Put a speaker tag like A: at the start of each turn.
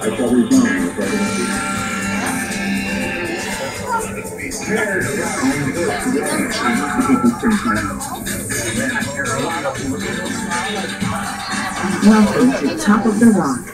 A: I
B: shall resign the presidency.
C: Welcome to top of the rock.